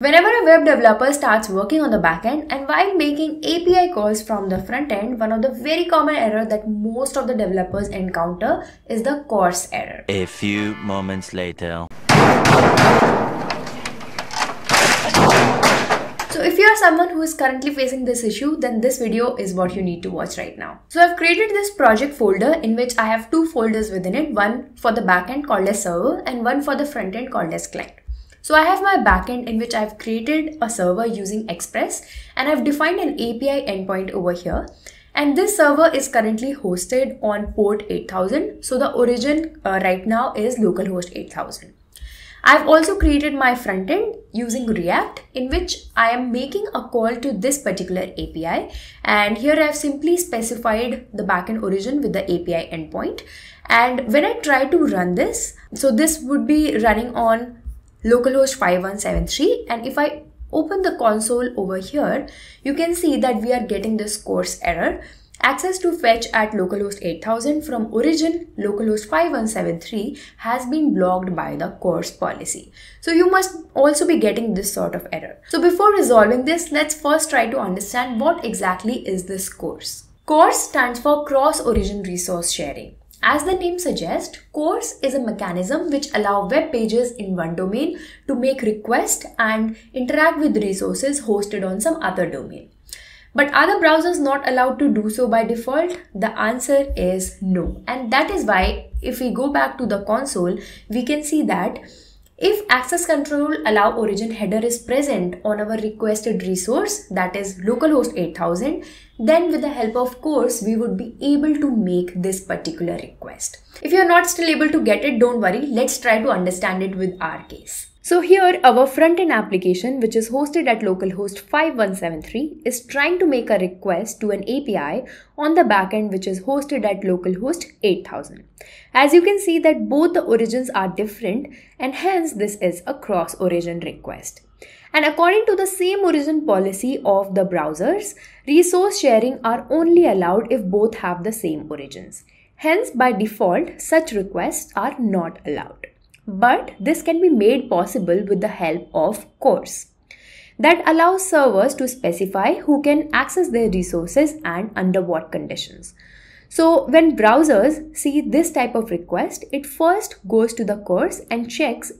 Whenever a web developer starts working on the backend and while making API calls from the front end, one of the very common error that most of the developers encounter is the CORS error. A few moments later. So if you are someone who is currently facing this issue, then this video is what you need to watch right now. So I've created this project folder in which I have two folders within it, one for the backend called as server and one for the front end called as client. So I have my backend in which I've created a server using Express and I've defined an API endpoint over here. And this server is currently hosted on port 8000. So the origin uh, right now is localhost 8000. I've also created my frontend using React in which I am making a call to this particular API. And here I've simply specified the backend origin with the API endpoint. And when I try to run this, so this would be running on localhost 5173 and if I open the console over here, you can see that we are getting this CORS error. Access to fetch at localhost 8000 from origin localhost 5173 has been blocked by the CORS policy. So you must also be getting this sort of error. So before resolving this, let's first try to understand what exactly is this CORS. CORS stands for Cross Origin Resource Sharing. As the name suggests, CORS is a mechanism which allow web pages in one domain to make requests and interact with resources hosted on some other domain. But are the browsers not allowed to do so by default? The answer is no. And that is why if we go back to the console, we can see that if access control allow origin header is present on our requested resource, that is localhost 8000, then with the help of CORS, we would be able to make this particular request. If you're not still able to get it, don't worry. Let's try to understand it with our case. So here our front-end application which is hosted at localhost 5173 is trying to make a request to an API on the backend which is hosted at localhost 8000. As you can see that both the origins are different and hence this is a cross-origin request. And according to the same origin policy of the browsers, resource sharing are only allowed if both have the same origins. Hence, by default, such requests are not allowed. But this can be made possible with the help of CORS that allows servers to specify who can access their resources and under what conditions. So when browsers see this type of request, it first goes to the CORS and checks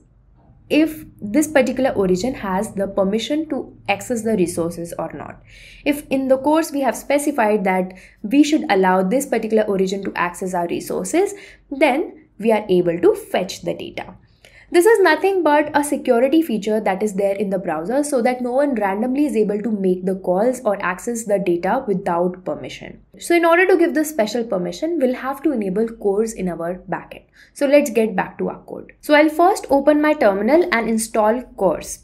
if this particular origin has the permission to access the resources or not. If in the CORS we have specified that we should allow this particular origin to access our resources, then we are able to fetch the data. This is nothing but a security feature that is there in the browser so that no one randomly is able to make the calls or access the data without permission. So in order to give this special permission, we'll have to enable CORS in our backend. So let's get back to our code. So I'll first open my terminal and install CORS.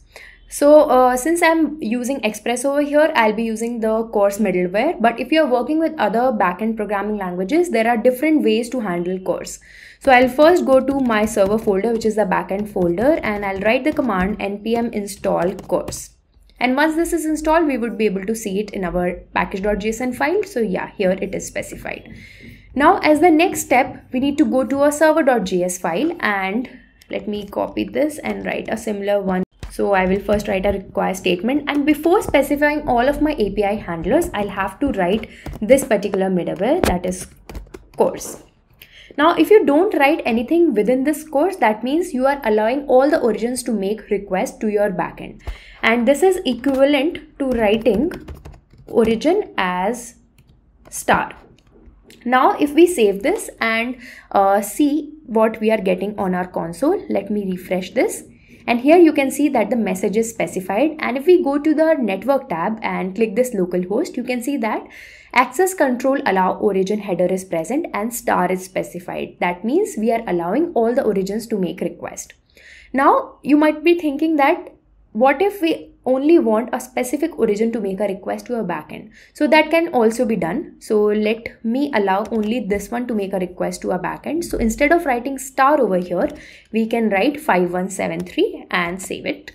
So uh, since I'm using Express over here, I'll be using the CORS middleware. But if you're working with other backend programming languages, there are different ways to handle CORS. So I'll first go to my server folder, which is the backend folder, and I'll write the command npm install CORS. And once this is installed, we would be able to see it in our package.json file. So yeah, here it is specified. Now as the next step, we need to go to a server.js file and let me copy this and write a similar one so I will first write a require statement and before specifying all of my API handlers, I'll have to write this particular middleware that is CORS. Now, if you don't write anything within this CORS, that means you are allowing all the origins to make requests to your backend. And this is equivalent to writing origin as star. Now, if we save this and uh, see what we are getting on our console, let me refresh this and here you can see that the message is specified. And if we go to the network tab and click this localhost you can see that access control allow origin header is present and star is specified. That means we are allowing all the origins to make request. Now you might be thinking that what if we only want a specific origin to make a request to a backend. So that can also be done. So let me allow only this one to make a request to a backend. So instead of writing star over here, we can write 5173 and save it.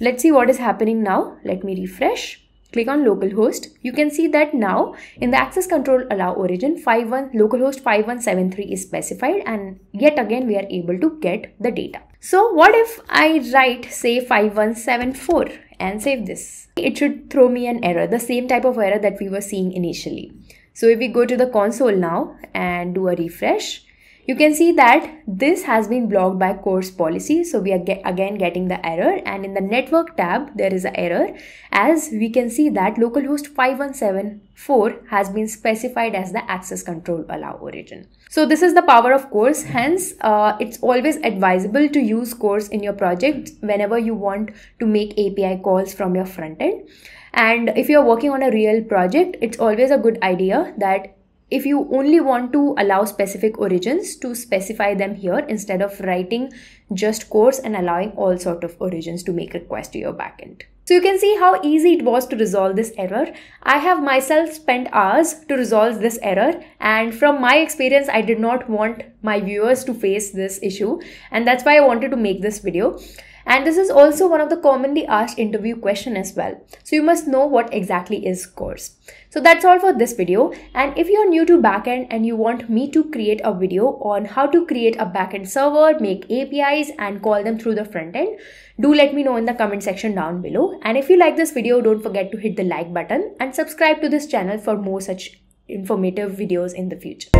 Let's see what is happening now. Let me refresh. Click on localhost. You can see that now in the access control allow origin 51 localhost 5173 is specified and yet again we are able to get the data. So what if I write say 5174 and save this. It should throw me an error, the same type of error that we were seeing initially. So if we go to the console now and do a refresh, you can see that this has been blocked by CORS policy. So we are again getting the error and in the network tab, there is an error as we can see that localhost 5174 has been specified as the access control allow origin. So this is the power of CORS. Hence, uh, it's always advisable to use CORS in your project whenever you want to make API calls from your front end. And if you're working on a real project, it's always a good idea that if you only want to allow specific origins to specify them here instead of writing just CORS and allowing all sort of origins to make request to your backend. So you can see how easy it was to resolve this error. I have myself spent hours to resolve this error and from my experience I did not want my viewers to face this issue and that's why I wanted to make this video. And this is also one of the commonly asked interview question as well. So you must know what exactly is CORS. So that's all for this video. And if you're new to backend and you want me to create a video on how to create a backend server, make APIs and call them through the front end, do let me know in the comment section down below. And if you like this video, don't forget to hit the like button and subscribe to this channel for more such informative videos in the future.